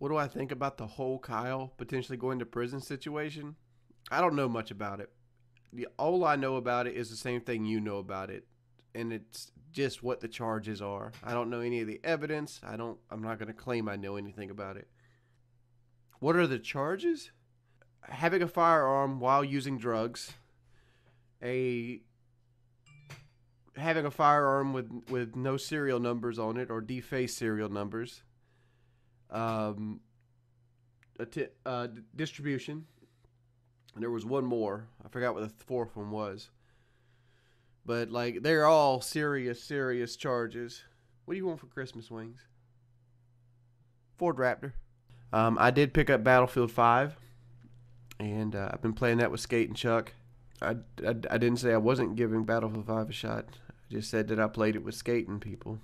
What do I think about the whole Kyle potentially going to prison situation? I don't know much about it. The all I know about it is the same thing you know about it, and it's just what the charges are. I don't know any of the evidence. I don't. I'm not going to claim I know anything about it. What are the charges? Having a firearm while using drugs, a having a firearm with with no serial numbers on it or defaced serial numbers, um, a t- uh, distribution. And there was one more. I forgot what the fourth one was. But like they're all serious, serious charges. What do you want for Christmas wings? Ford Raptor. Um, I did pick up Battlefield Five, and uh, I've been playing that with Skate and Chuck. I, I, I didn't say I wasn't giving Battlefield Five a shot. I just said that I played it with skating people.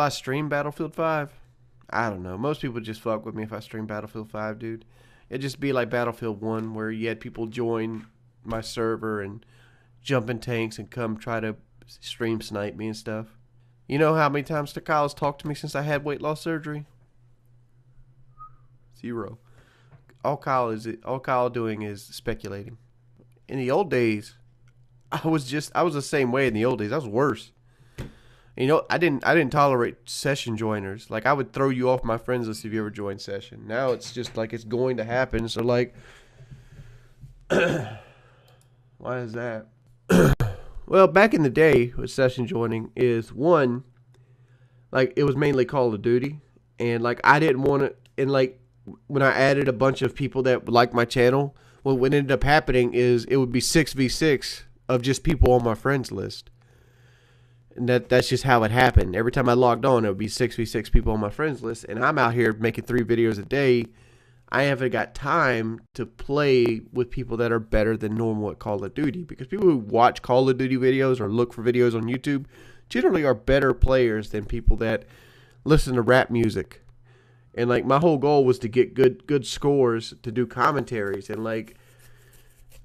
Will I stream Battlefield 5? I don't know. Most people just fuck with me if I stream Battlefield 5, dude. It'd just be like Battlefield 1 where you had people join my server and jump in tanks and come try to stream snipe me and stuff. You know how many times Kyle's talked to me since I had weight loss surgery? Zero. All Kyle is all Kyle doing is speculating. In the old days, I was just I was the same way in the old days. I was worse. You know, I didn't I didn't tolerate session joiners. Like I would throw you off my friends list if you ever joined session. Now it's just like it's going to happen. So like why is that? well, back in the day with session joining is one like it was mainly Call of Duty and like I didn't want to and like when I added a bunch of people that like my channel, what ended up happening is it would be 6v6 of just people on my friends list and that that's just how it happened. Every time I logged on, it would be six v six people on my friends list, and I'm out here making three videos a day. I haven't got time to play with people that are better than normal at Call of Duty because people who watch Call of Duty videos or look for videos on YouTube generally are better players than people that listen to rap music. And like my whole goal was to get good good scores to do commentaries and like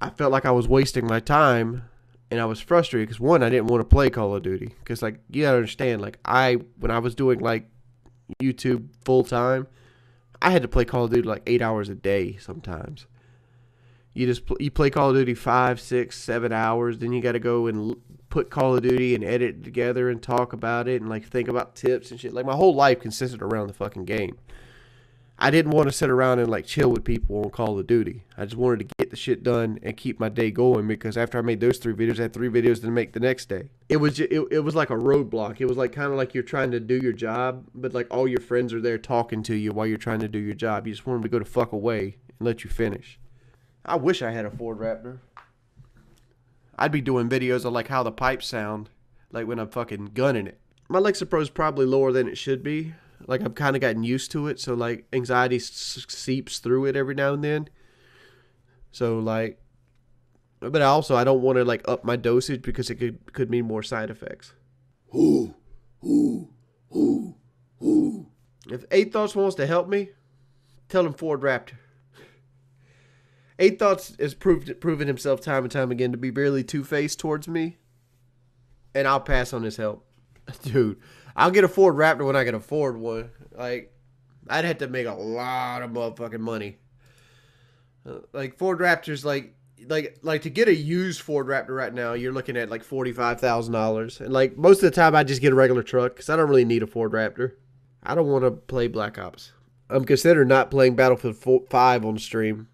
I felt like I was wasting my time and I was frustrated because one, I didn't want to play Call of Duty because like you gotta understand, like I when I was doing like YouTube full time, I had to play Call of Duty like eight hours a day sometimes. You just pl- you play Call of Duty five, six, seven hours, then you got to go and l- put Call of Duty and edit it together and talk about it and like think about tips and shit. Like my whole life consisted around the fucking game. I didn't want to sit around and like chill with people on Call of Duty. I just wanted to get the shit done and keep my day going because after I made those three videos, I had three videos to make the next day. It was just, it, it was like a roadblock. It was like kind of like you're trying to do your job, but like all your friends are there talking to you while you're trying to do your job. You just want them to go to fuck away and let you finish. I wish I had a Ford Raptor. I'd be doing videos of like how the pipes sound, like when I'm fucking gunning it. My Lexapro is probably lower than it should be like I've kind of gotten used to it, so like anxiety seeps through it every now and then. So like, but also I don't want to like up my dosage because it could could mean more side effects. Ooh, ooh, ooh, ooh. If Eight Thoughts wants to help me, tell him Ford Raptor. Eight Thoughts has proved proven himself time and time again to be barely two faced towards me, and I'll pass on his help, dude. I'll get a Ford Raptor when I can afford one. Like, I'd have to make a lot of motherfucking money. Uh, like Ford Raptors, like, like, like to get a used Ford Raptor right now, you're looking at like forty five thousand dollars. And like most of the time, I just get a regular truck because I don't really need a Ford Raptor. I don't want to play Black Ops. I'm considering not playing Battlefield 4, Five on stream,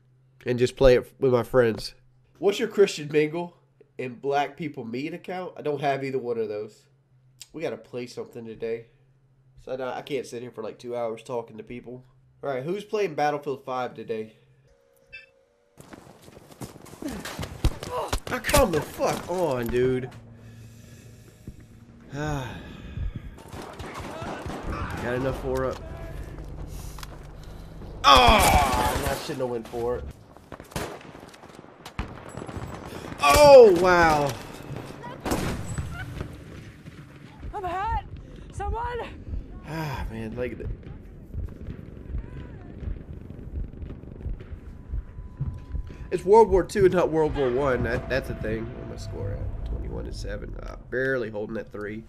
and just play it with my friends. What's your Christian Mingle and Black People Meet account? I don't have either one of those we got to play something today. So I, I can't sit here for like two hours talking to people. All right, who's playing Battlefield 5 today? Now come the fuck on, dude. Got enough for up. Oh, ah, I shouldn't have went for it. Oh, wow. I'm hurt! Someone! Ah, man, like It's World War II, not World War One. That, that's a thing. What my score at? 21 to 7. Uh, barely holding at 3.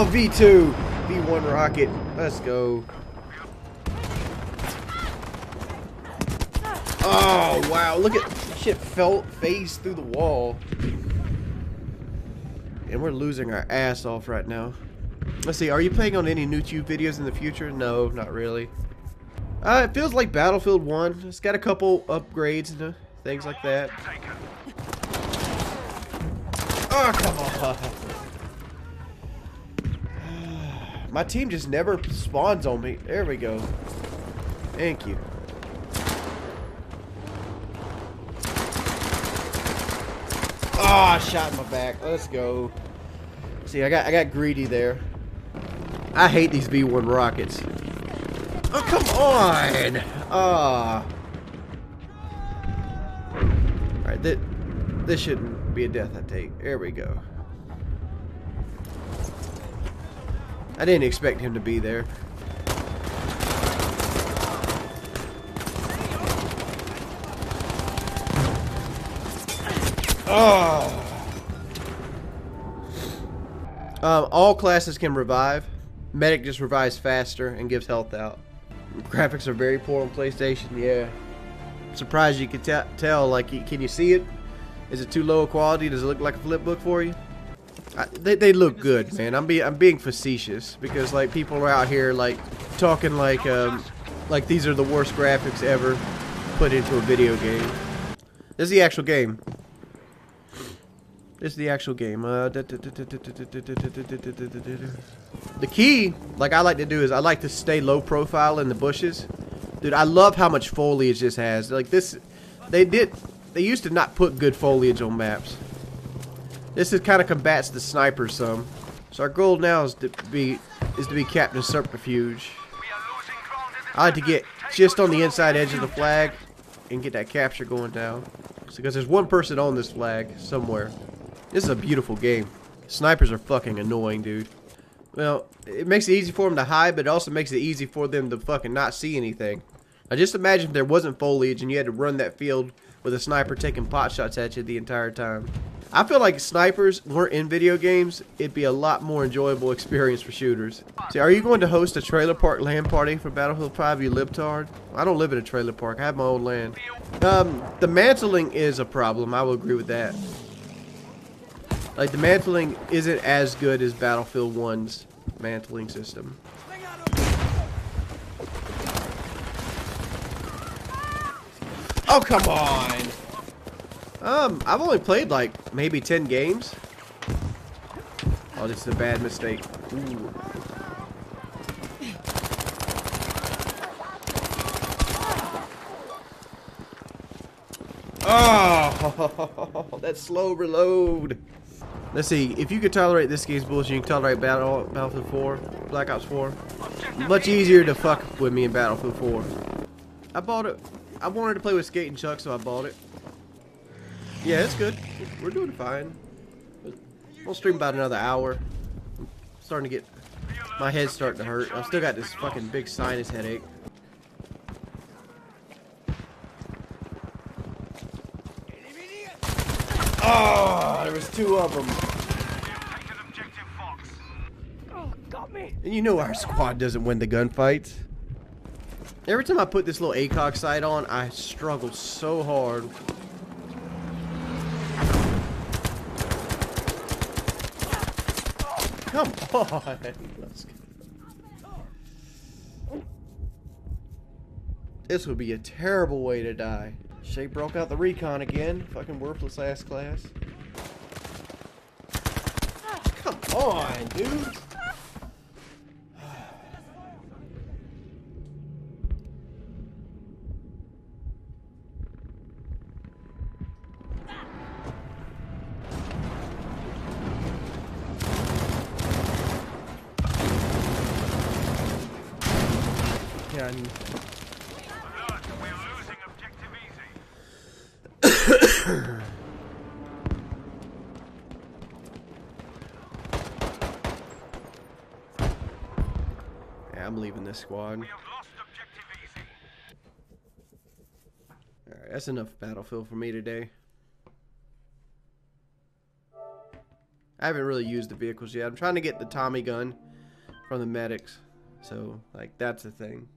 Oh, V2! V1 rocket. Let's go. Oh, wow. Look at shit fell phased through the wall. And we're losing our ass off right now. Let's see, are you playing on any new YouTube videos in the future? No, not really. Uh, it feels like Battlefield 1. It's got a couple upgrades and things like that. Oh, come on. My team just never spawns on me. There we go. Thank you. Oh, shot in my back. Let's go. See, I got I got greedy there. I hate these V1 rockets. Oh, come on! Ah. Oh. Alright, this, this shouldn't be a death I take. There we go. I didn't expect him to be there. Oh. Um, all classes can revive. Medic just revives faster and gives health out. Graphics are very poor on PlayStation. Yeah. Surprised you can tell. Like, can you see it? Is it too low a quality? Does it look like a flip book for you? I, they, they look good, man. I'm being I'm being facetious because like people are out here like talking like um like these are the worst graphics ever put into a video game. This is the actual game. This is the actual game. Uh, the key, like I like to do, is I like to stay low profile in the bushes. Dude, I love how much foliage this has. Like this, they did, they used to not put good foliage on maps. This is kind of combats the sniper some. So our goal now is to be, is to be Captain Subterfuge. I like to get just on the inside edge of the flag and get that capture going down. Because there's one person on this flag somewhere. This is a beautiful game. Snipers are fucking annoying, dude. Well, it makes it easy for them to hide, but it also makes it easy for them to fucking not see anything. Now just imagine if there wasn't foliage and you had to run that field with a sniper taking pot shots at you the entire time. I feel like snipers weren't in video games, it'd be a lot more enjoyable experience for shooters. See, are you going to host a trailer park land party for Battlefield 5, you libtard? I don't live in a trailer park, I have my own land. Um, the mantling is a problem, I will agree with that. Like, the mantling isn't as good as Battlefield 1's mantling system. Oh, come on! Um, I've only played, like, maybe 10 games. Oh, this is a bad mistake. Ooh. Oh, that slow reload. Let's see, if you could tolerate this game's bullshit, you can tolerate Battle Battlefield 4, Black Ops 4. Much easier to fuck with me in Battlefield 4. I bought it. I wanted to play with Skate and Chuck, so I bought it. Yeah, it's good. We're doing fine. We'll stream about another hour. I'm starting to get... My head's starting to hurt. I've still got this fucking big sinus headache. Oh, there was two of them. And you know our squad doesn't win the gunfights. Every time I put this little ACOG sight on, I struggle so hard. Come on. This would be a terrible way to die. Shay broke out the recon again. Fucking worthless ass class. Come on, dude. Behind you. Alert, we're losing objective easy. Yeah, I'm leaving this squad. We have lost objective easy. Alright, that's enough battlefield for me today. I haven't really used the vehicles yet. I'm trying to get the Tommy gun from the medics. So, like, that's the thing.